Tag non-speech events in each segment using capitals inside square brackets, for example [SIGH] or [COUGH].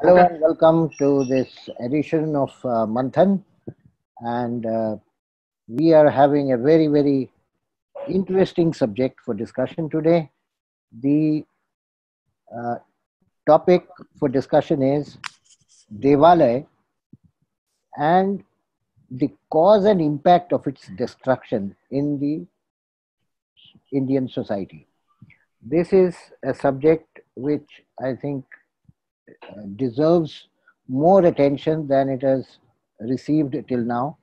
Hello and welcome to this edition of uh, Manthan. And uh, we are having a very, very interesting subject for discussion today. The uh, topic for discussion is Devalaya and the cause and impact of its destruction in the Indian society. This is a subject which I think deserves more attention than it has received till now.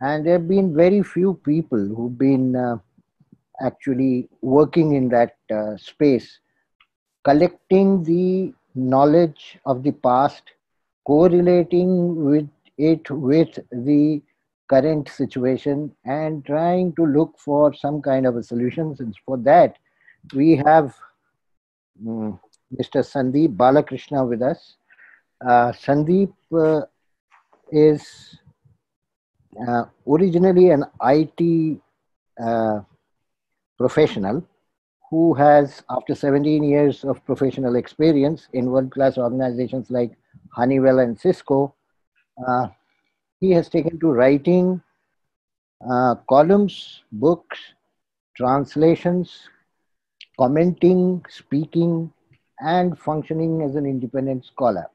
And there have been very few people who've been uh, actually working in that uh, space, collecting the knowledge of the past, correlating with it with the current situation, and trying to look for some kind of a solution. And for that, we have um, Mr. Sandeep Balakrishna with us. Uh, Sandeep uh, is uh, originally an IT uh, professional who has, after 17 years of professional experience in world-class organizations like Honeywell and Cisco, uh, he has taken to writing uh, columns, books, translations, commenting, speaking, and functioning as an independent scholar.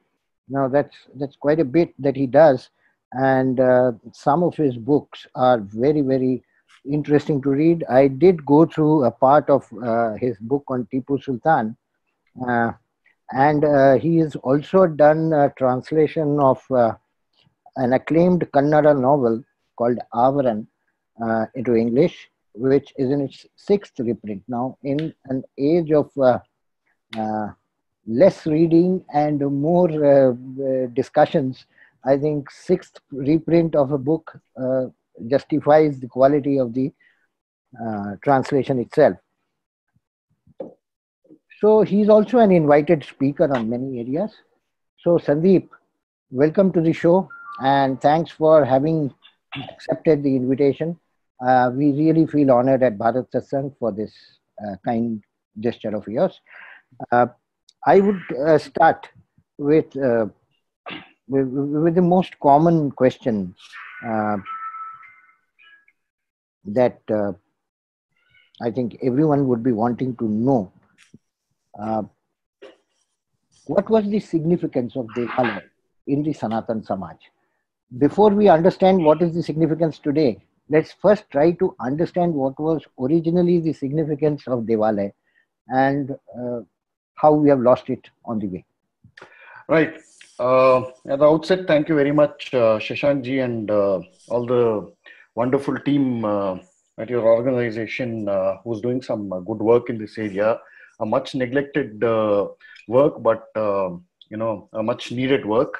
Now that's that's quite a bit that he does, and uh, some of his books are very very interesting to read. I did go through a part of uh, his book on Tipu Sultan, uh, and uh, he has also done a translation of uh, an acclaimed Kannada novel called Avaran uh, into English, which is in its sixth reprint now. In an age of less reading and more uh, uh, discussions, I think sixth reprint of a book justifies the quality of the translation itself. So he's also an invited speaker on many areas. So Sandeep, welcome to the show and thanks for having accepted the invitation. Uh, we really feel honored at Bharat Satsang for this uh, kind gesture of yours. Uh, I would uh, start with, uh, with, with the most common question that I think everyone would be wanting to know. what was the significance of Devalaya in the Sanatan Samaj? Before we understand what is the significance today, let's first try to understand what was originally the significance of Devalaya and uh, how we have lost it on the way. Right. Uh, at the outset, thank you very much, uh, Shashank ji, and uh, all the wonderful team uh, at your organization uh, who's doing some uh, good work in this area. A much neglected uh, work, but you know, a much needed work.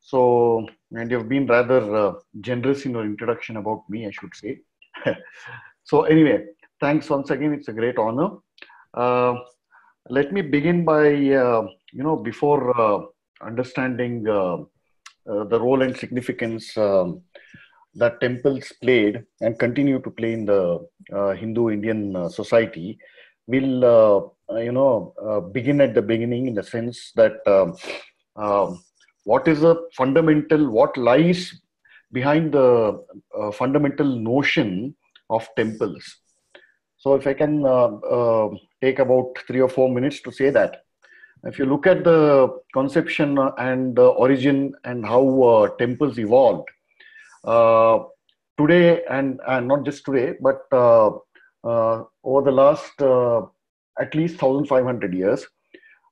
So, and you've been rather generous in your introduction about me, I should say. [LAUGHS] so, anyway, thanks once again. It's a great honor let me begin by uh, you know before uh, understanding uh, uh the role and significance um, that temples played and continue to play in the uh, hindu indian uh, society we'll you know begin at the beginning in the sense that um, um, what is the fundamental what lies behind the fundamental notion of temples? So if I can take about three or four minutes to say that, if you look at the conception and the origin and how uh, temples evolved, uh, today and, and not just today, but uh, uh, over the last at least 1,500 years,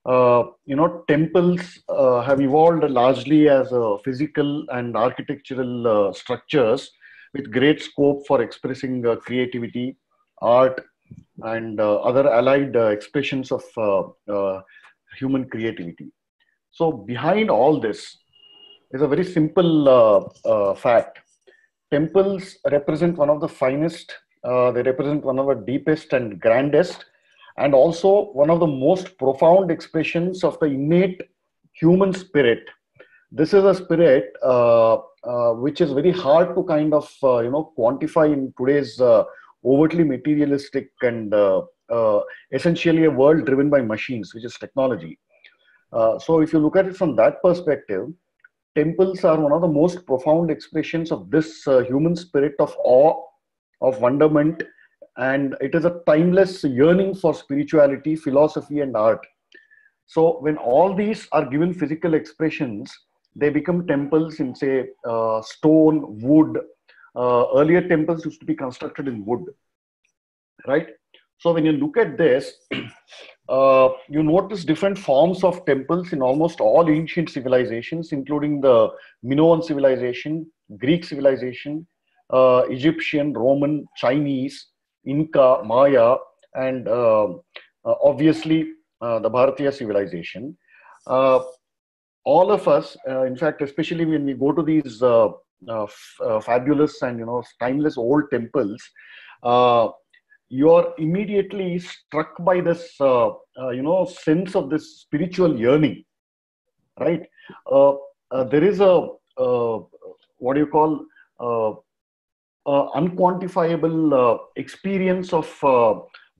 you know, temples have evolved largely as physical and architectural structures with great scope for expressing creativity, art, and uh, other allied uh, expressions of uh, human creativity. So, behind all this is a very simple fact. Temples represent one of the finest, they represent one of the deepest and grandest, and also one of the most profound expressions of the innate human spirit. This is a spirit uh, uh, which is very hard to kind of uh, you know quantify in today's overtly materialistic and uh, uh, essentially a world driven by machines, which is technology. Uh, so if you look at it from that perspective, temples are one of the most profound expressions of this uh, human spirit of awe, of wonderment, and it is a timeless yearning for spirituality, philosophy, and art. So when all these are given physical expressions, they become temples in say uh, stone, wood. Uh, earlier temples used to be constructed in wood, right? So when you look at this, [CLEARS THROAT] uh, you notice different forms of temples in almost all ancient civilizations, including the Minoan civilization, Greek civilization, uh, Egyptian, Roman, Chinese, Inca, Maya, and uh, uh obviously uh, the Bharatiya civilization. Uh, all of us, in fact, especially when we go to these fabulous and you know timeless old temples, you're immediately struck by this uh, uh, you know sense of this spiritual yearning right? Uh, uh there is a uh, what do you call uh, unquantifiable experience of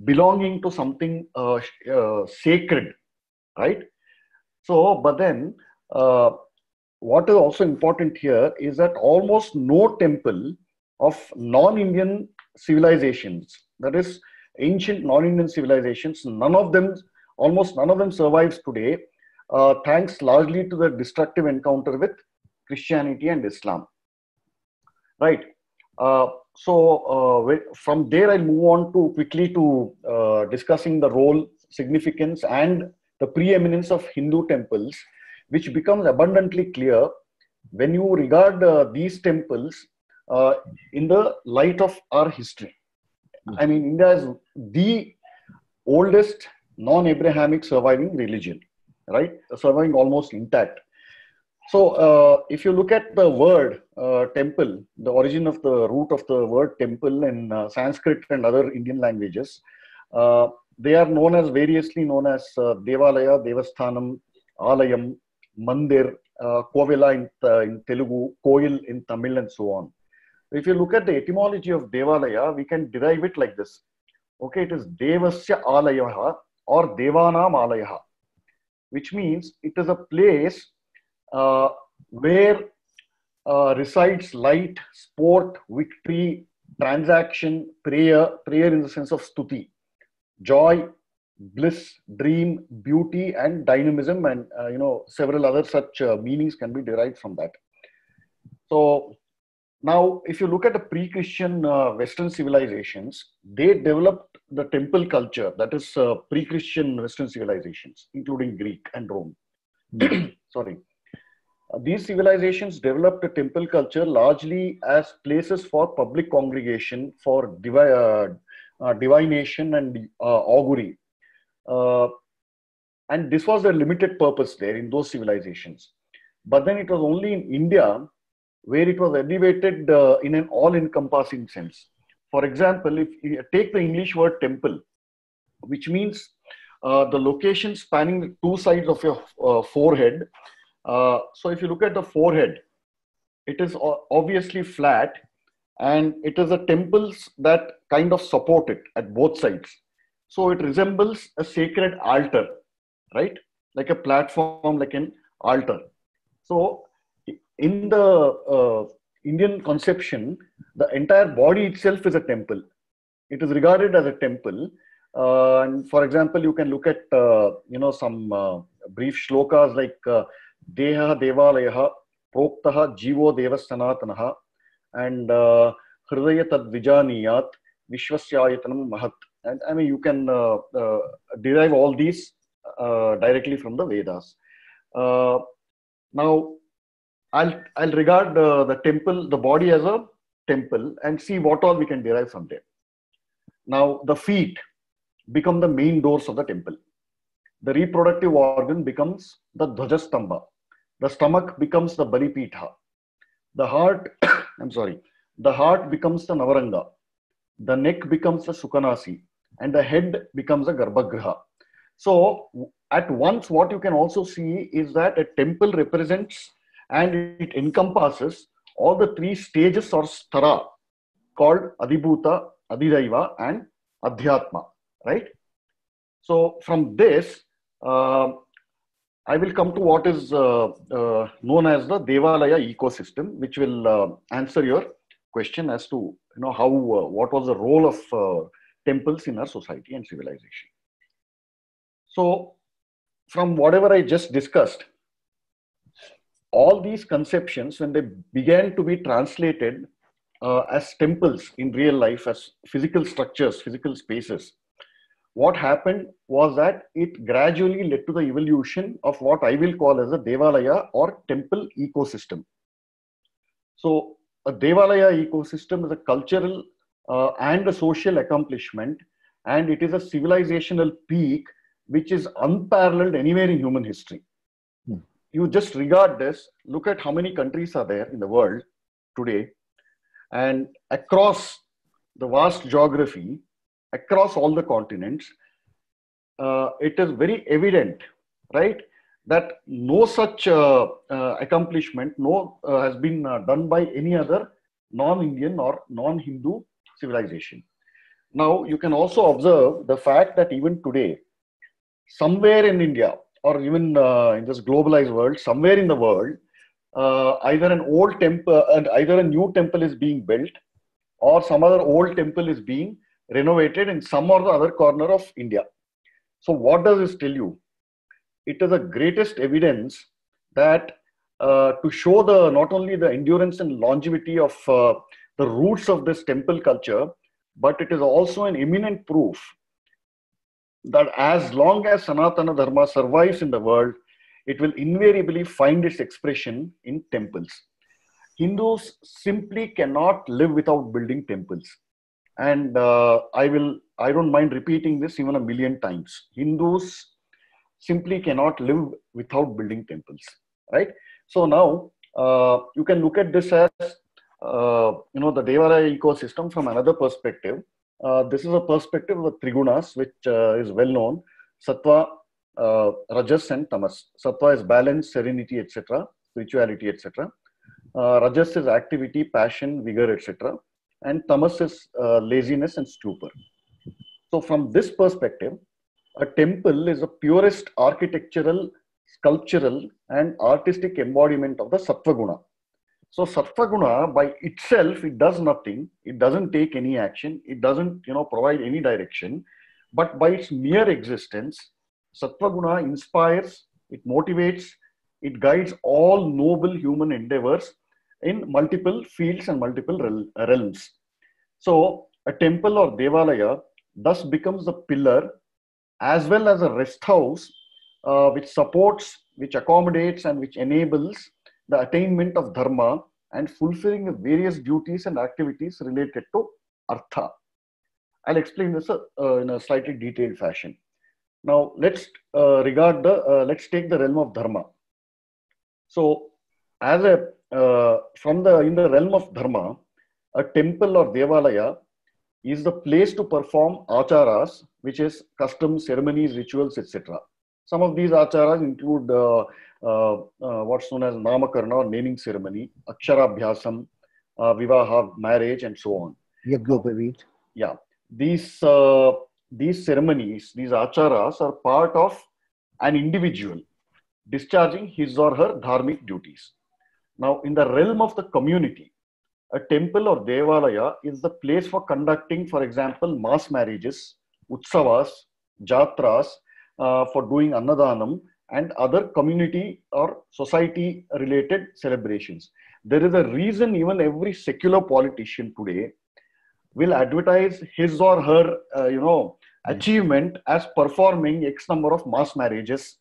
belonging to something sacred right? So but then what is also important here is that almost no temple of non-indian civilizations that is ancient non-Indian civilizations. None of them, almost none of them survives today, uh, thanks largely to the destructive encounter with Christianity and Islam. Right. Uh, so uh, from there, I'll move on to quickly to uh, discussing the role, significance, and the preeminence of Hindu temples, which becomes abundantly clear when you regard uh, these temples uh, in the light of our history. I mean, India is the oldest non-Abrahamic surviving religion, right? Surviving almost intact. So, uh, if you look at the word uh, temple, the origin of the root of the word temple in uh, Sanskrit and other Indian languages, uh, they are known as variously known as uh, Devalaya, Devasthanam, Alayam, Mandir, uh, Kovila in, in Telugu, Koil in Tamil, and so on. If you look at the etymology of Devalaya, we can derive it like this. Okay, it is Devasya Alayaha or Devanam Alayaha, which means it is a place uh, where uh, resides light, sport, victory, transaction, prayer, prayer in the sense of stuti, joy, bliss, dream, beauty, and dynamism, and uh, you know several other such uh, meanings can be derived from that. So now, if you look at the pre-Christian uh, Western civilizations, they developed the temple culture, that is uh, pre-Christian Western civilizations, including Greek and Rome. [COUGHS] Sorry. Uh, these civilizations developed a temple culture largely as places for public congregation, for divi uh, uh, divination and uh, and this was a limited purpose there in those civilizations. But then it was only in India where it was elevated uh, in an all-encompassing sense. For example, if you take the English word temple, which means uh, the location spanning the two sides of your uh, forehead. Uh, so if you look at the forehead, it is obviously flat and it is a temples that kind of support it at both sides. So it resembles a sacred altar, right? Like a platform, like an altar. So in the uh, Indian conception, the entire body itself is a temple. It is regarded as a temple. Uh, and for example, you can look at uh, you know some uh, brief shlokas like uh, Deha Devalayaha Proktaha Jivo Devastanatanaha and uh, Hridaya Tadvijaniyat Vishwasyayatanam Mahat. And I mean, you can uh, uh, derive all these directly from the Vedas. now, I'll, I'll regard uh, the temple, the body as a temple and see what all we can derive from there. Now, the feet become the main doors of the temple. The reproductive organ becomes the Dhwajastambha. The stomach becomes the Balipitha. The heart, [COUGHS] I'm sorry, the heart becomes the Navaranga. The neck becomes the Sukhanasi. And the head becomes a Garbhagriha. So, at once, what you can also see is that a temple represents and it encompasses all the three stages or stara called Adibhuta, Adidaiva, and Adhyatma, right? So from this, uh, I will come to what is uh, uh, known as the Devalaya ecosystem, which will uh, answer your question as to you know how uh, what was the role of uh, temples in our society and civilization. So, from whatever I just discussed, all these conceptions, when they began to be translated uh, as temples in real life, as physical structures, physical spaces, what happened was that it gradually led to the evolution of what I will call as a Devalaya or temple ecosystem. So, a Devalaya ecosystem is a cultural uh, and a social accomplishment, and it is a civilizational peak which is unparalleled anywhere in human history. Hmm. You just regard this, look at how many countries are there in the world today, and across the vast geography, across all the continents, uh, it is very evident, right, that no such uh, uh, accomplishment no uh, has been uh, done by any other non-Indian or non-Hindu civilization. Now, you can also observe the fact that even today, somewhere in India or even uh, in this globalized world, somewhere in the world, uh, either an old temple and either a new temple is being built or some other old temple is being renovated in some or the other corner of India. So, what does this tell you? It is the greatest evidence that uh, to show the not only the endurance and longevity of uh, the roots of this temple culture, but it is also an eminent proof that as long as Sanatana Dharma survives in the world, it will invariably find its expression in temples. Hindus simply cannot live without building temples. And uh, I will, I don't mind repeating this even a million times. Hindus simply cannot live without building temples, right? So now uh, you can look at this as you know the Devalaya ecosystem from another perspective. Uh, this is a perspective of the Trigunas, which uh, is well known. Sattva, uh, Rajas, and Tamas. Sattva is balance, serenity, etc., spirituality, etc. Uh, Rajas is activity, passion, vigor, etc. And Tamas is laziness and stupor. So, from this perspective, a temple is a purest architectural sculptural and artistic embodiment of the sattva guna. So sattvaguna by itself, it does nothing. It doesn't take any action. It doesn't, you know, provide any direction. But by its mere existence, sattvaguna inspires, it motivates, it guides all noble human endeavors in multiple fields and multiple realms. So a temple or devalaya thus becomes a pillar as well as a rest house uh, which supports, which accommodates, and which enables the attainment of dharma and fulfilling the various duties and activities related to artha. I'll explain this uh, in a slightly detailed fashion. Now let's uh, regard the uh, let's take the realm of dharma. So, as a uh, from the in the realm of dharma, a temple or devalaya is the place to perform acharas, which is customs, ceremonies, rituals, etc. Some of these acharas include uh, uh, uh, what's known as namakarna or naming ceremony, aksharabhyasam, uh, vivaha, marriage, and so on. Yajnopavit. Yeah, these uh, these ceremonies, these acharas, are part of an individual discharging his or her dharmic duties. Now, in the realm of the community, a temple or devalaya is the place for conducting, for example, mass marriages, utsavas, jatras, uh, for doing annadanam and other community or society related celebrations. There is a reason even every secular politician today will advertise his or her, uh, you know, achievement as performing X number of mass marriages,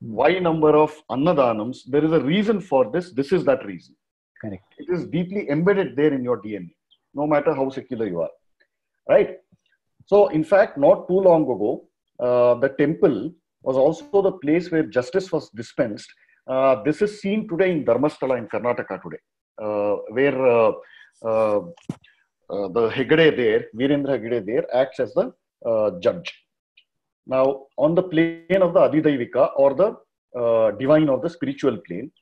Y number of annadanams. There is a reason for this. This is that reason. Correct. It is deeply embedded there in your DNA, no matter how secular you are. Right? So, in fact, not too long ago, uh, the temple was also the place where justice was dispensed. Uh, this is seen today in Dharmasthala in Karnataka today, uh, where uh, uh, the Hegde there, Virendra Hegde there, acts as the judge. Now, on the plane of the Adhidaivika or the divine or the spiritual plane,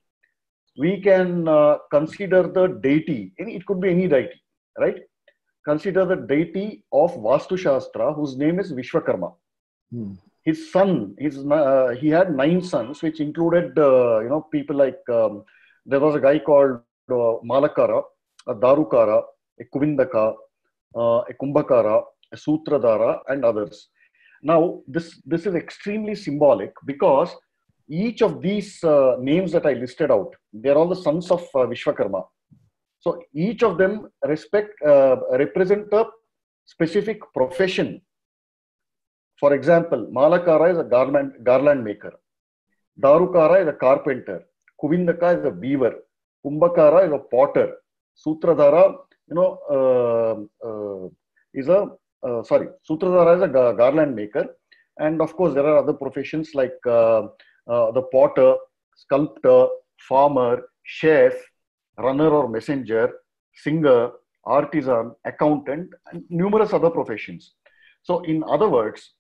we can consider the deity, it could be any deity, right? Consider the deity of Vastu Shastra, whose name is Vishwakarma. Hmm. his son, his uh, he had nine sons, which included uh, you know people like um, there was a guy called uh, Malakara, a Darukara, a Kuvindaka, uh, a Kumbhakara, a Sutradhara, and others. Now this this is extremely symbolic because each of these uh, names that I listed out, they're all the sons of uh, Vishwakarma. So each of them respect represent a specific profession. For example, Malakara is a garland, garland maker. Darukara is a carpenter. Kuvindaka is a weaver. Kumbhakara is a potter. Sutradhara, you know, uh, uh, is a uh, sorry. Sutradhara is a garland maker, and of course there are other professions like uh, uh, the potter, sculptor, farmer, chef, runner or messenger, singer, artisan, accountant, and numerous other professions. So, in other words,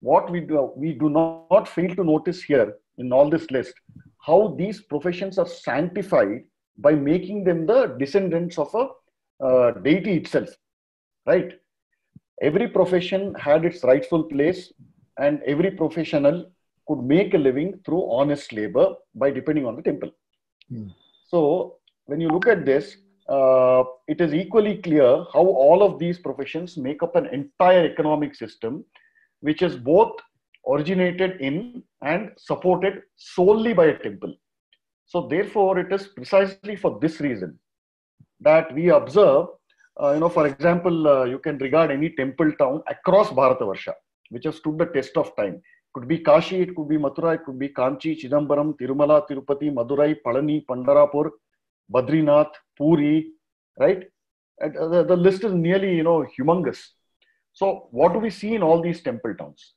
what we do, we do not fail to notice here in all this list how these professions are sanctified by making them the descendants of a uh, deity itself, right? Every profession had its rightful place, and every professional could make a living through honest labor by depending on the temple. Hmm. So, when you look at this, uh, it is equally clear how all of these professions make up an entire economic system, which is both originated in and supported solely by a temple. So, therefore, it is precisely for this reason that we observe, uh, you know, for example, uh, you can regard any temple town across Bharatavarsha, which has stood the test of time could be Kashi, it could be Mathura, it could be Kanchi, Chidambaram, Tirumala, Tirupati, Madurai, Palani, Pandarapur, Badrinath, Puri, right? And the, the list is nearly, you know, humongous. So what do we see in all these temple towns?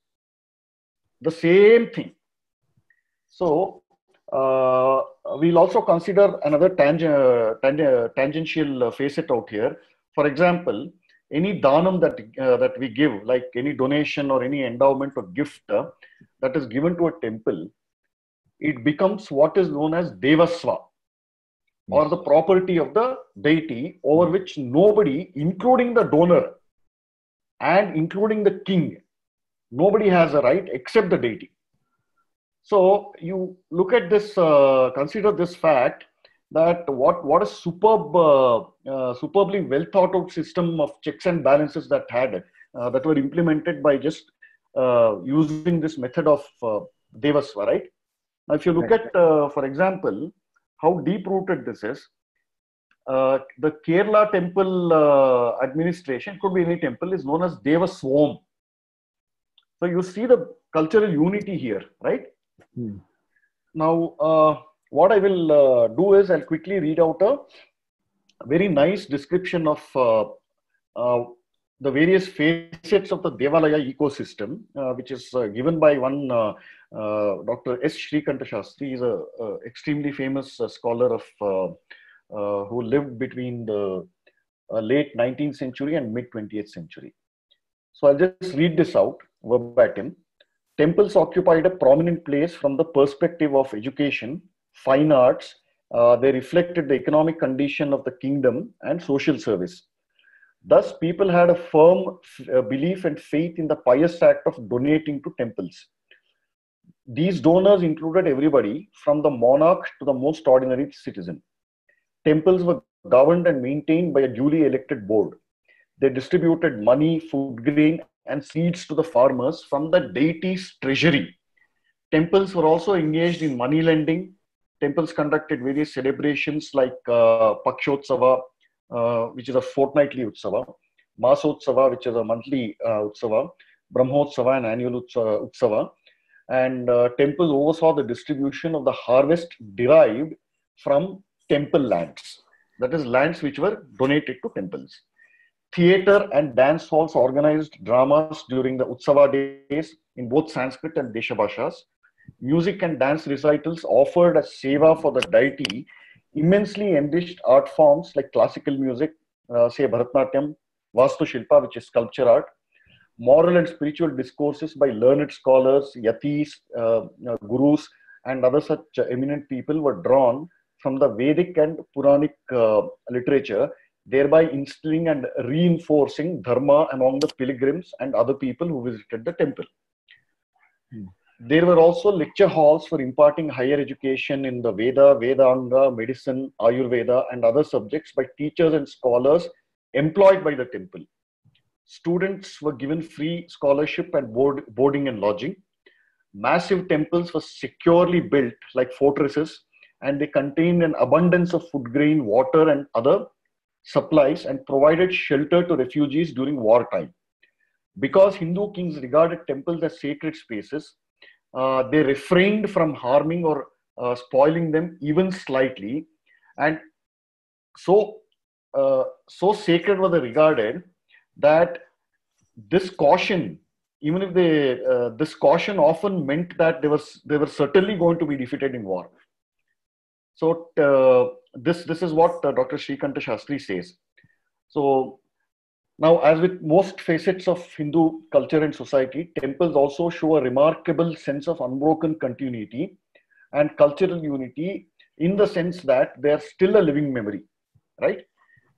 The same thing. So uh, we'll also consider another tang- tang- tangential facet out here. For example, any dhanam that uh, that we give like any donation or any endowment or gift uh, that is given to a temple it becomes what is known as devasva or the property of the deity over which nobody including the donor and including the king. Nobody has a right except the deity. So you look at this uh, consider this fact that what what a superb, uh, uh, superbly well thought out system of checks and balances that had uh, that were implemented by just uh, using this method of uh, devasva, right? Now, if you look at, uh, for example, how deep rooted this is, the Kerala temple administration could be any temple is known as Devaswam. So you see the cultural unity here, right? Hmm. Now what I will uh, do is I'll quickly read out a very nice description of uh, uh, the various facets of the Devalaya ecosystem, uh, which is uh, given by one uh, Dr. S. Shrikanta Shastri. He's a, extremely famous scholar of who lived between the late 19th century and mid 20th century. So I'll just read this out verbatim. Temples occupied a prominent place from the perspective of education, fine arts, uh, they reflected the economic condition of the kingdom and social service. Thus, people had a firm uh, belief and faith in the pious act of donating to temples. These donors included everybody from the monarch to the most ordinary citizen. Temples were governed and maintained by a duly elected board. They distributed money, food grain, and seeds to the farmers from the deity's treasury. Temples were also engaged in money lending, temples conducted various celebrations like uh, Pakshotsava, uh, which is a fortnightly Utsava, Masotsava, which is a monthly uh, Utsava, Brahmotsava, an annual Utsava. And uh, temples oversaw the distribution of the harvest derived from temple lands. That is, lands which were donated to temples. Theatre and dance halls organized dramas during the Utsava days in both Sanskrit and Deshabhashas music and dance recitals offered as seva for the deity immensely enriched art forms like classical music, uh, say Bharatanatyam, Vastu Shilpa, which is sculpture art, moral and spiritual discourses by learned scholars, yatis, uh, uh, gurus, and other such eminent people were drawn from the Vedic and Puranic uh, literature, thereby instilling and reinforcing dharma among the pilgrims and other people who visited the temple. there were also lecture halls for imparting higher education in the Veda, Vedanga, medicine, Ayurveda, and other subjects by teachers and scholars employed by the temple. Students were given free scholarship and board, boarding and lodging. Massive temples were securely built like fortresses, and they contained an abundance of food grain, water, and other supplies and provided shelter to refugees during wartime. Because Hindu kings regarded temples as sacred spaces, uh, they refrained from harming or uh, spoiling them even slightly. And so, uh, so sacred were they regarded that this caution, even if they, uh, this caution often meant that they were, they were certainly going to be defeated in war. So uh, this this is what uh, Dr. Srikanta Shastri says. So now, as with most facets of Hindu culture and society, temples also show a remarkable sense of unbroken continuity and cultural unity in the sense that they are still a living memory, right?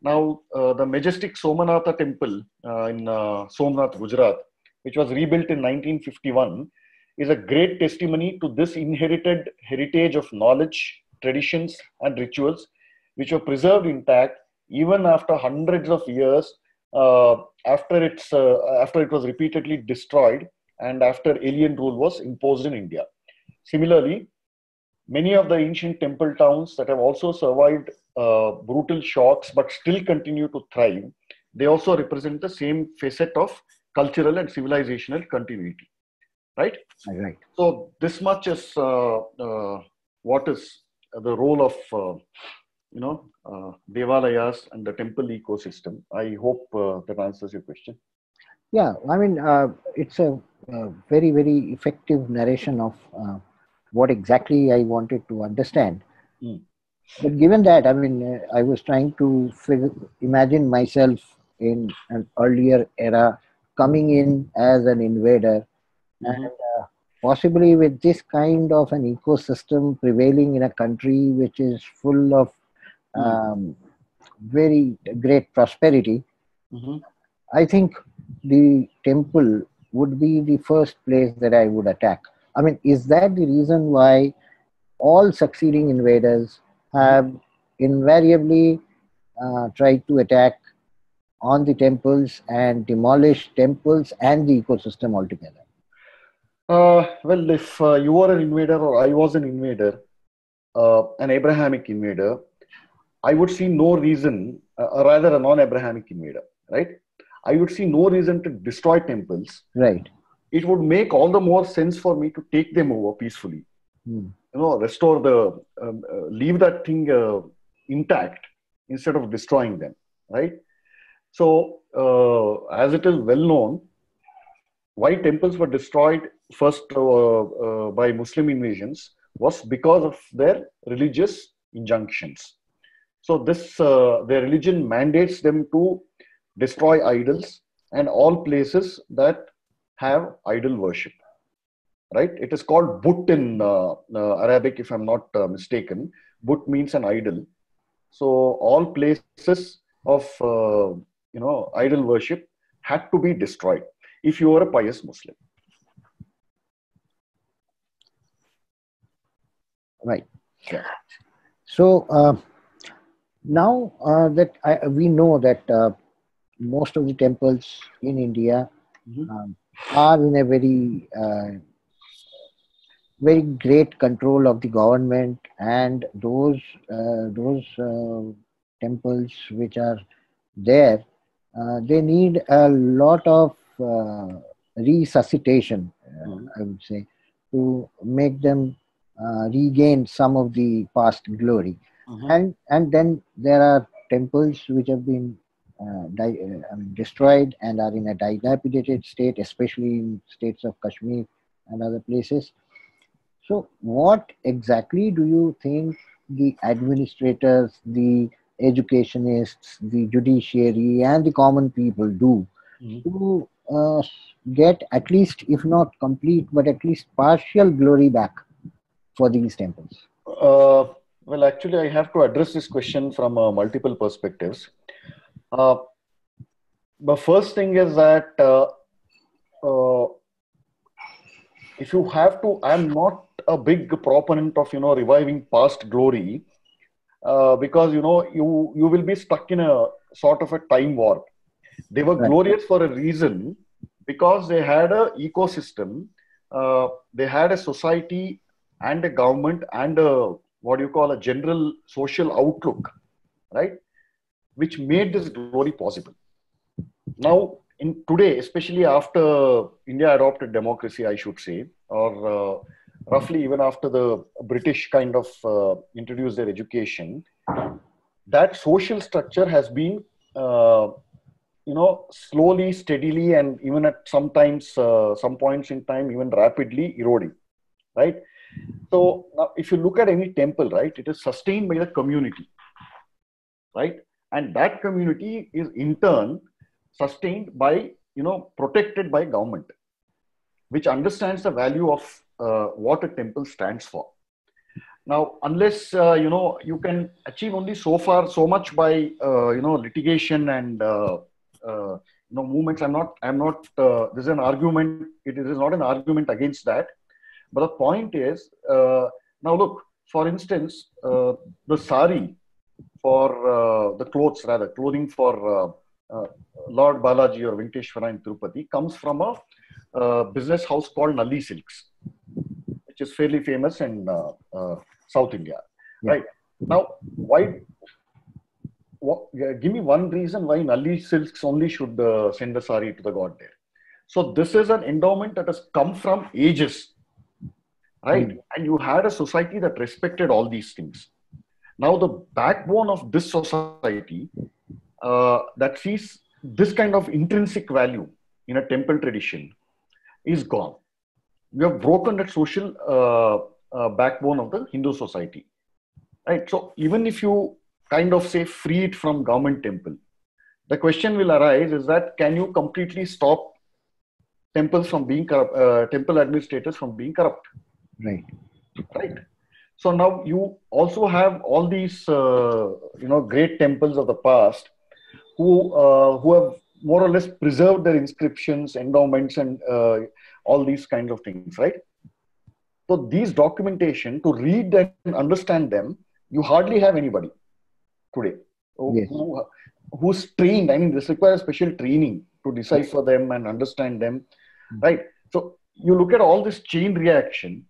Now, uh, the majestic Somanatha temple uh, in uh, Somnath, Gujarat, which was rebuilt in 1951, is a great testimony to this inherited heritage of knowledge, traditions, and rituals, which were preserved intact even after hundreds of years uh, after it's uh, after it was repeatedly destroyed and after alien rule was imposed in India. Similarly, many of the ancient temple towns that have also survived uh, brutal shocks but still continue to thrive, they also represent the same facet of cultural and civilizational continuity. Right? Right. So this much is uh, uh, what is the role of uh, you know uh, devalayas and the temple ecosystem. I hope uh, that answers your question. Yeah, I mean, uh, it's a, a, very, very effective narration of uh, what exactly I wanted to understand. Mm. But given that, I mean, uh, I was trying to figure, imagine myself in an earlier era coming in as an invader mm-hmm. and uh, possibly with this kind of an ecosystem prevailing in a country which is full of um, very great prosperity, mm-hmm. I think the temple would be the first place that I would attack. I mean, is that the reason why all succeeding invaders have invariably uh, tried to attack on the temples and demolish temples and the ecosystem altogether? Uh, well, if uh, you were an invader or I was an invader, uh, an Abrahamic invader, I would see no reason, uh, rather a non-Abrahamic invader, right? I would see no reason to destroy temples. Right. It would make all the more sense for me to take them over peacefully. Hmm. You know, restore the, um, uh, leave that thing uh, intact instead of destroying them, right? So, uh, as it is well known, why temples were destroyed first uh, uh, by Muslim invasions was because of their religious injunctions so this, uh, their religion mandates them to destroy idols and all places that have idol worship. Right? It is called But in uh, uh, Arabic, if I'm not uh, mistaken. But means an idol. So all places of uh, you know idol worship had to be destroyed if you are a pious Muslim. Right. Yeah. So uh, now uh, that I, we know that uh, most of the temples in India mm-hmm. um, are in a very uh, very great control of the government and those uh, those uh, temples which are there uh, they need a lot of resuscitation mm-hmm. i would say to make them regain some of the past glory Mm-hmm. And and then there are temples which have been uh, di- uh, mean, destroyed and are in a dilapidated state, especially in states of Kashmir and other places. So, what exactly do you think the administrators, the educationists, the judiciary, and the common people do mm-hmm. to uh, get at least, if not complete, but at least partial glory back for these temples? Uh, well, actually, I have to address this question from uh, multiple perspectives. Uh, the first thing is that uh, uh if you have to, I'm not a big proponent of you know reviving past glory, uh, because you know you you will be stuck in a sort of a time warp. They were Right. glorious for a reason because they had a ecosystem, uh, they had a society and a government and a what you call a general social outlook, right? Which made this glory possible. Now, in today, especially after India adopted democracy, I should say, or uh, roughly even after the British kind of uh, introduced their education, that social structure has been, uh, you know, slowly, steadily, and even at sometimes, uh, some points in time, even rapidly eroding, right? So now, if you look at any temple, right, it is sustained by the community, right? And that community is in turn sustained by, you know, protected by government, which understands the value of uh, what a temple stands for. Now, unless uh, you know, you can achieve only so far, so much by uh, you know litigation and uh, uh, you know movements. I'm not. I'm not. Uh, this is an argument. It is not an argument against that. But the point is, uh, now look. For instance, uh, the sari for uh, the clothes, rather clothing for uh, uh, Lord Balaji or Venkateshwara in Tirupati comes from a uh, business house called Nalli Silks, which is fairly famous in uh, uh, South India. Yeah. Right now, why? What, give me one reason why Nalli Silks only should uh, send the sari to the god there. So this is an endowment that has come from ages, right? And you had a society that respected all these things. Now the backbone of this society uh, that sees this kind of intrinsic value in a temple tradition is gone. We have broken that social uh, uh, backbone of the Hindu society, right? So even if you kind of say free it from government temple, the question will arise: is that can you completely stop temples from being corrupt, uh, temple administrators from being corrupt? Right. right so now you also have all these uh, you know great temples of the past who uh, who have more or less preserved their inscriptions endowments and uh, all these kinds of things right so these documentation to read and understand them you hardly have anybody today. Yes. who, who's trained i mean this requires special training to decipher them and understand them right? So you look at all this chain reaction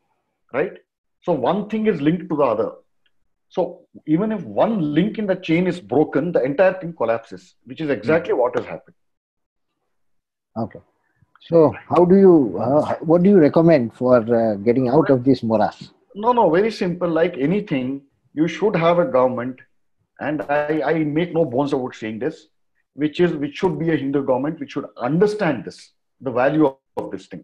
right? So one thing is linked to the other. So even if one link in the chain is broken the entire thing collapses which is exactly what has happened. Okay. So, how do you, uh, what do you recommend for uh, getting out of this morass? no no very simple. Like anything you should have a government and i i make no bones about saying this which is which should be a hindu government which should understand this the value of, of this thing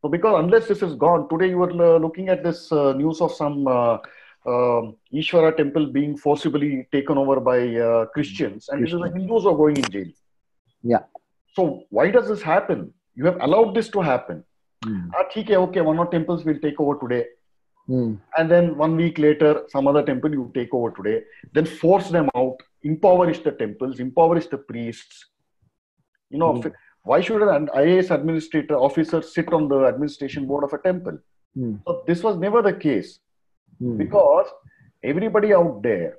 so because unless this is gone today you were uh, looking at this uh, news of some uh, um Ishvara temple being forcibly taken over by uh, Christians, and this is the Hindus are going in jail. Yeah. So why does this happen? You have allowed this to happen. Hmm. Ah, okay, one of temples will take over today Hmm. and then one week later some other temple you take over today then force them out impoverish the temples impoverish the priests you know Mm. why should an ias administrator officer sit on the administration board of a temple Hmm. so this was never the case Hmm. because everybody out there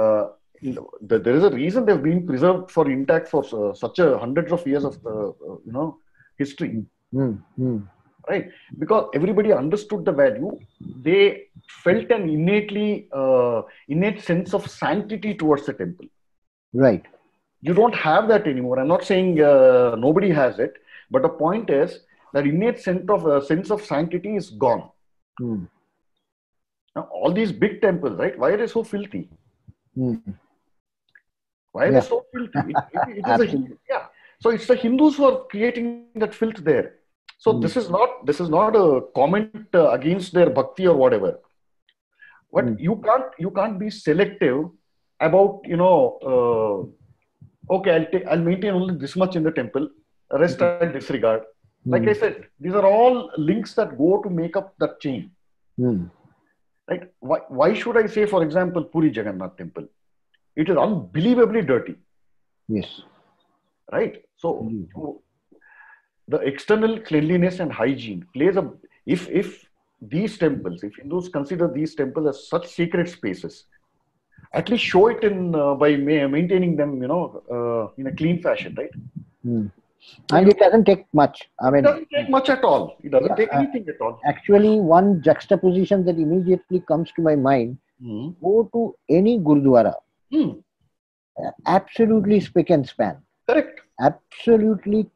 uh, th- there is a reason they've been preserved for intact for uh, such a hundreds of years of uh, uh, you know history Hmm. Hmm. Right? Because everybody understood the value. They felt an innately uh, innate sense of sanctity towards the temple. Right. you don't have that anymore. I'm not saying uh, nobody has it but the point is that innate sense of uh, sense of sanctity is gone. Hmm. now, all these big temples right? Why are they so filthy? Hmm. why are Yeah. they so filthy? It, it- it is a, [LAUGHS] yeah. So it's the hindus who are creating that filth there so Hmm. this is not this is not a comment uh, against their bhakti or whatever but Hmm. you can't you can't be selective about you know uh, okay i'll take i'll maintain only this much in the temple rest i'll disregard like Hmm. i said these are all links that go to make up that chain Hmm. right why, why should i say for example puri jagannath temple it is unbelievably dirty Yes. right so Mm. The external cleanliness and hygiene plays a if if these temples, if Hindus consider these temples as such sacred spaces, at least show it in uh, by maintaining them, you know, uh, in a clean fashion, right? Hmm. And it doesn't take much. I It mean, doesn't take much at all. It doesn't Yeah, take uh, anything at all. actually, one juxtaposition that immediately comes to my mind Hmm. go to any Gurdwara, Hmm. absolutely spick and span, Correct. absolutely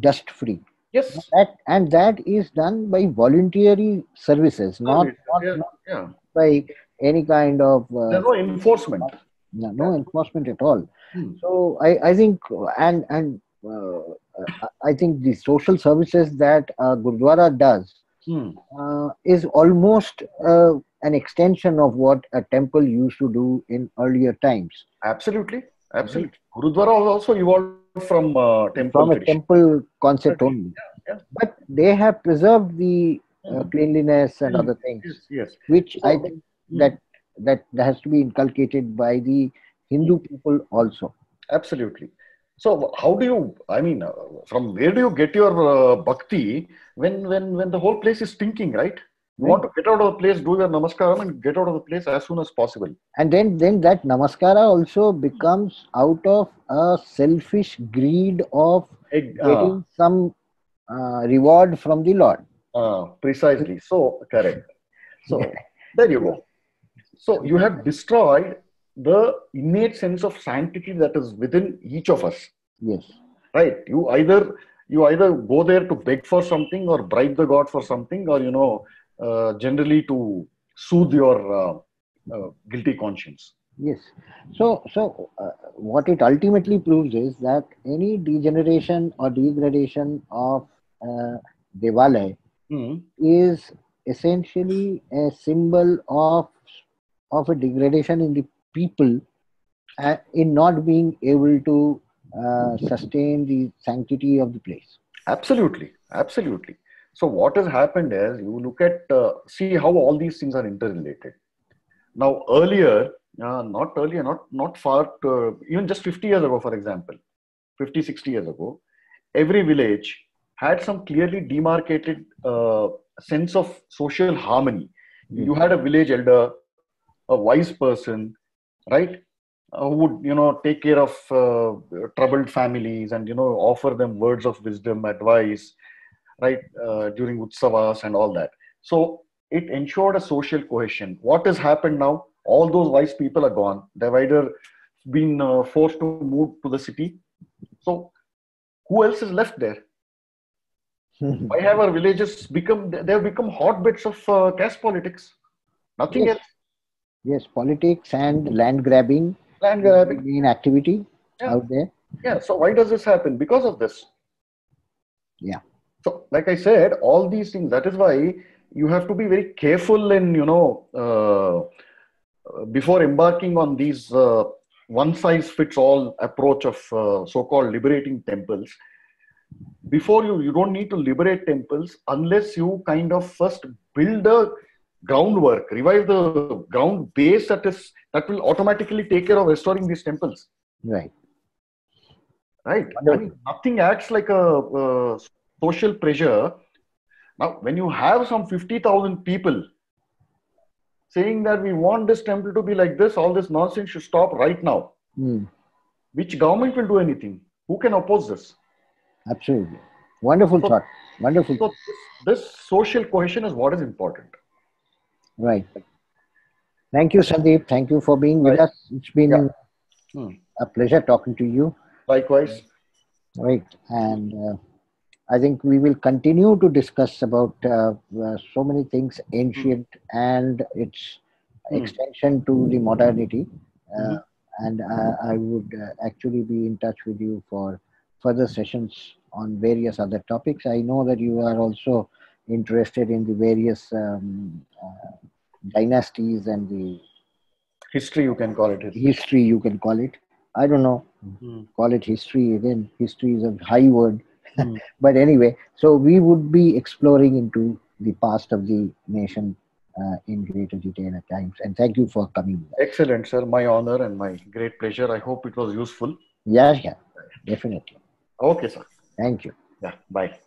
dust free. Yes. That, and that is done by voluntary services, not, not, yeah. not yeah. by any kind of uh, There's no enforcement. no, no enforcement at all. Hmm. So I, I think and and uh, I think the social services that uh, Gurdwara does Hmm. uh, is almost uh, an extension of what a temple used to do in earlier times. Absolutely. Absolutely. Gurudwara also evolved from uh, temple From a temple concept only. yeah. But they have preserved the uh, Hmm. cleanliness and Hmm. other things, Yes. Yes. which I think Hmm. that that has to be inculcated by the Hindu people also. Absolutely. So how do you? I mean, uh, from where do you get your uh, bhakti when when when the whole place is stinking, right? You Right. want to get out of the place, do your namaskaram, and get out of the place as soon as possible. and then then that namaskara also becomes out of a selfish greed of Egg- getting some uh, reward from the lord uh, precisely. So correct. So there you go. So you have destroyed the innate sense of sanctity that is within each of us. yes right you either you either go there to beg for something or bribe the god for something or you know uh, generally to soothe your uh, uh, guilty conscience. Yes. So so uh, what it ultimately proves is that any degeneration or degradation of uh, devalaya Hmm. is essentially a symbol of of a degradation in the people uh, in not being able to uh, sustain the sanctity of the place. Absolutely. Absolutely so what has happened is you look at uh, see how all these things are interrelated. Now earlier uh, not earlier not not far to, even just 50 years ago for example 50 60 years ago every village had some clearly demarcated uh, sense of social harmony. You had a village elder a wise person right uh, who would you know take care of uh, troubled families and you know offer them words of wisdom advice right uh, during utsavas and all that so it ensured a social cohesion what has happened now all those wise people are gone they've either been uh, forced to move to the city so who else is left there [LAUGHS] why have our villages become they have become hotbeds of uh, caste politics nothing Yes. else yes politics and land grabbing land grabbing main activity Yeah. out there Yeah. So why does this happen? Because of this. Yeah. So, like I said, all these things. That is why you have to be very careful in you know uh, uh, before embarking on these uh, one size fits all approach of uh, so-called liberating temples. Before you, you don't need to liberate temples unless you kind of first build a groundwork, revive the ground base that is that will automatically take care of restoring these temples right right? I mean, nothing acts like a, uh social pressure. Now, when you have some 50,000 people saying that we want this temple to be like this, all this nonsense should stop right now. Hmm. Which government will do anything? Who can oppose this? absolutely wonderful So- thought wonderful So, this, this social cohesion is what is important. right thank you sandeep thank you for being with Right. us it's been Yeah. A pleasure talking to you Likewise, right and uh, i think we will continue to discuss about uh, uh, so many things ancient and its Hmm. extension to the modernity uh, Mhm. and uh, i would uh, actually be in touch with you for further sessions on various other topics i know that you are also interested in the various um, uh, dynasties and the history you can call it. history. history you can call it i don't know Hmm. call it history again history is a high word Hmm. [LAUGHS] but anyway so we would be exploring into the past of the nation uh, in greater detail at times and thank you for coming Excellent, sir. My honor and my great pleasure. I hope it was useful. yeah yeah definitely Okay, sir. thank you Yeah. Bye.